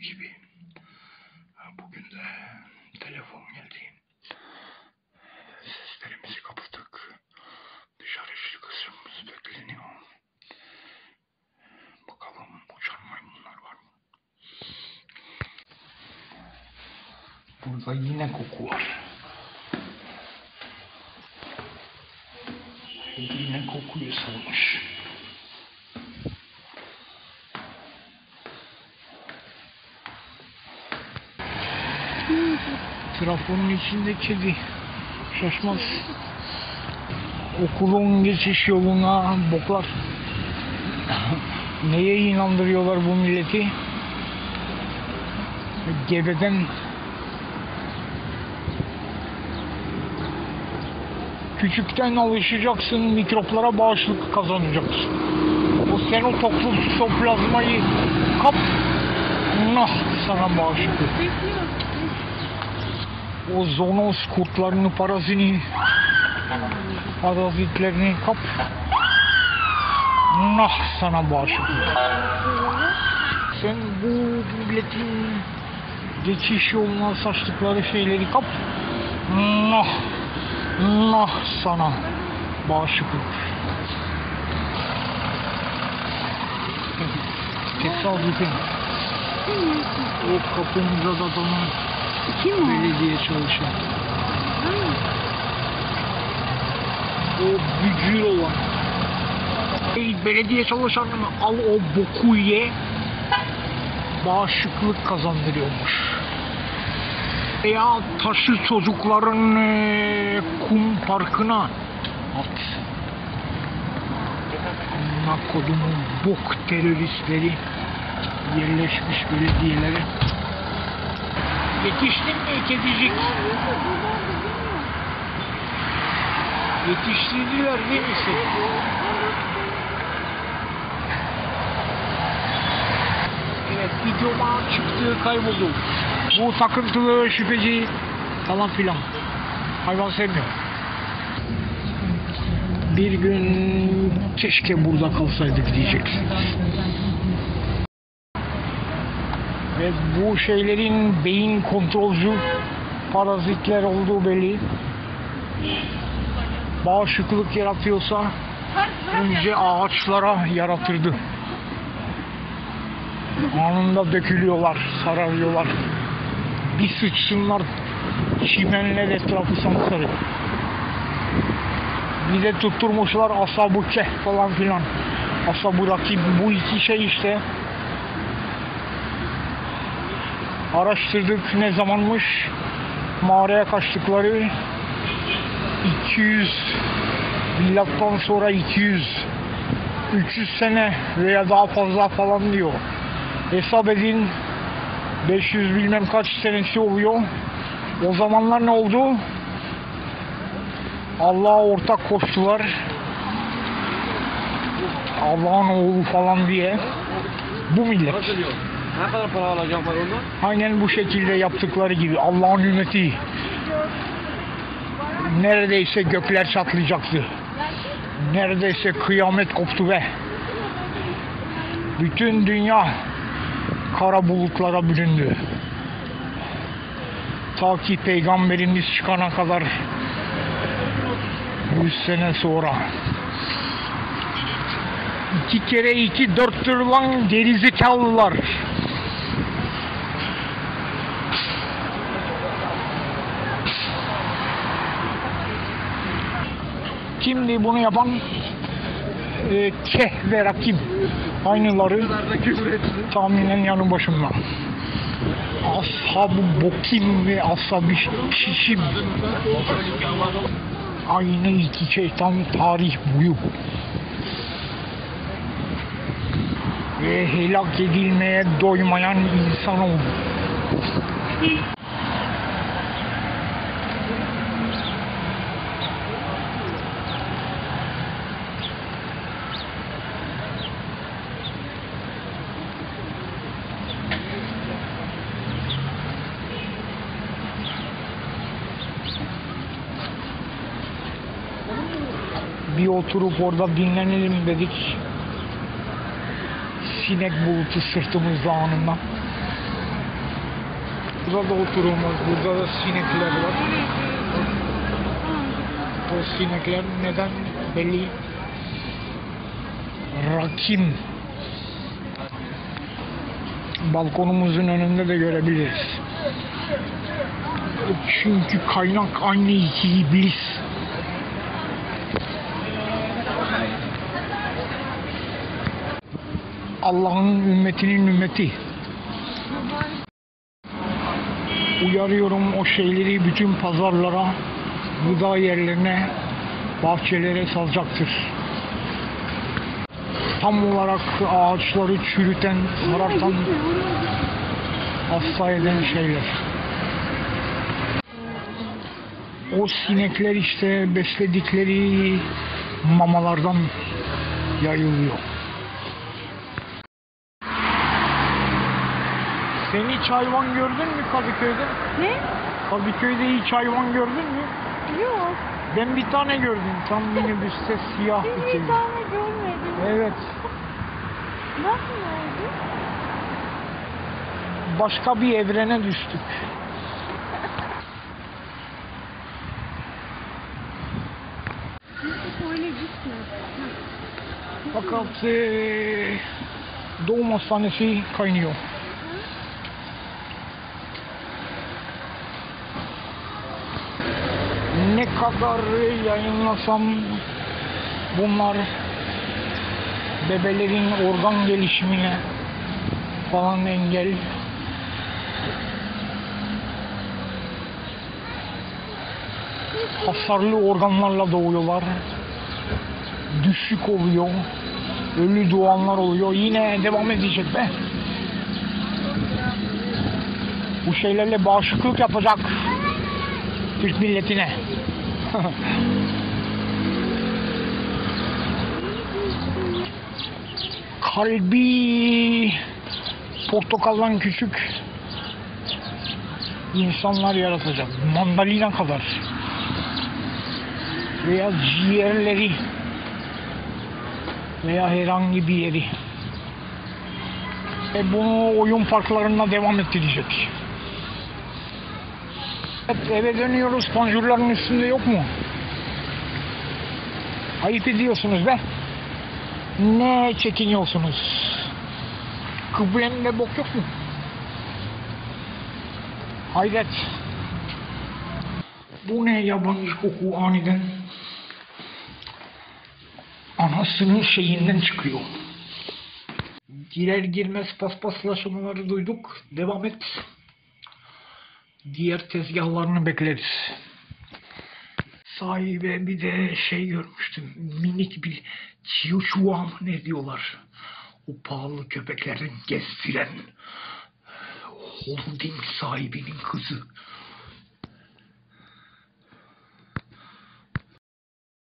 gibi. Bugün de telefon geldi. Seslerimizi kapattık. Dışarı ışık ısınması bekleniyor. Bakalım uçan maymunlar var mı? Burada yine koku var. Yine kokuyu salmış. Trafonun içinde kedi. Şaşmaz. Okulun geçiş yoluna boklar. Neye inandırıyorlar bu milleti? Gebeden küçükten alışacaksın mikroplara bağışıklık kazanacaksın. O sen o toksoplazmayı kap nah sana bağışıklık. O zoonoz kurtlarını parazini parazitlerini kap. Nah sana bağışıklık. Sen bu milletin geçiş yoluna saçtıkları şeyleri kap. Nah nah sana bağışıklık. Tesadüfen. O kapımıza da donan Kim belediye çalışan. O bücür olan. Ey belediye çalışanını al o boku ye. Bağışıklık kazandırıyormuş. Veya taşı çocukların eee, kum parkına at. Amına kodumun bok teröristleri yerleşmiş belediyelere. Yetiştin mi kedicik? Yetiştirdiler değil mi seni? Evet videoma çıktığı kayboldu. Bu takıntılı şüpheci falan filan. Hayvan sevmiyor. Bir gün keşke burada kalsaydık diyeceksiniz. Ve bu şeylerin beyin kontrolcü parazitler olduğu belli. Bağışıklık yaratıyorsa önce ağaçlara yaratırdı. Anında dökülüyorlar, sararıyorlar. Bir sıçsınlar çimenler etrafı samsarı. Bir de tutturmuşlar asabı keh falan filan. Asabı bu iki şey işte. Araştırdık ne zamanmış mağaraya kaçtıkları 200 milattan sonra 200 300 sene veya daha fazla falan diyor. Hesap edin 500 bilmem kaç senesi oluyor. O zamanlar ne oldu? Allah'a ortak koştular. Allah'ın oğlu falan diye. Bu millet. Ne kadar para alacağım var ondan? Aynen bu şekilde yaptıkları gibi Allah'ın ümmeti neredeyse gökler çatlayacaktı. Neredeyse kıyamet koptu ve bütün dünya kara bulutlara büründü. Ta ki peygamberimiz çıkana kadar 100 sene sonra iki kere iki dörttür lan gerizekalılar. Kimdi bunu yapan? Ee, Keh ve Rakim. Aynıları tahminen yanı başımda. Ashab-ı Bokim ve Ashab-ı Şişim. Aynı iki şeytan tarih boyu. Ve helak edilmeye doymayan insan oldu. Bir oturup orada dinlenelim dedik. Sinek bulutu sırtımızda anında. Burada da oturulmaz. Burada da sinekler var. O sinekler neden belli? Rakim. Balkonumuzun önünde de görebiliriz. Çünkü kaynak aynı iki iblis. Allah'ın ümmetinin ümmeti. Uyarıyorum o şeyleri bütün pazarlara, gıda yerlerine, bahçelere salacaktır. Tam olarak ağaçları çürüten, sarartan, hasta eden şeyler. O sinekler işte besledikleri mamalardan yayılıyor. Sen hiç hayvan gördün mü Kadıköy'de? Ne? Kadıköy'de hiç hayvan gördün mü? Yok. Ben bir tane gördüm. Tam minibüste siyah bir şey. bir tane görmedim. Evet. Nasıl oldu? Başka bir evrene düştük. Hiç öyle gitme. Fakat eee, doğum hastanesi kaynıyor. Ne kadar yayınlasam bunlar bebelerin organ gelişimine falan engel. Hasarlı organlarla doğuyorlar. Düşük oluyor. Ölü doğanlar oluyor. Yine devam edecek be. Bu şeylerle bağışıklık yapacak. Türk milletine. Kalbi portakaldan küçük insanlar yaratacak. Mandalina kadar. Veya ciğerleri veya herhangi bir yeri. E bunu oyun parklarına devam ettirecek. Eve dönüyoruz. Panjurların üstünde yok mu? Ayıp ediyorsunuz be. Ne çekiniyorsunuz? Kıblemde bok yok mu? Hayret. Bu ne yabancı koku aniden? Anasının şeyinden çıkıyor. Girer girmez paspaslaşmaları duyduk. Devam et. Diğer tezgahlarını bekleriz. Sahibe bir de şey görmüştüm. Minik bir chihuahua mı ne diyorlar. O pahalı köpeklerin gezdiren holding sahibinin kızı.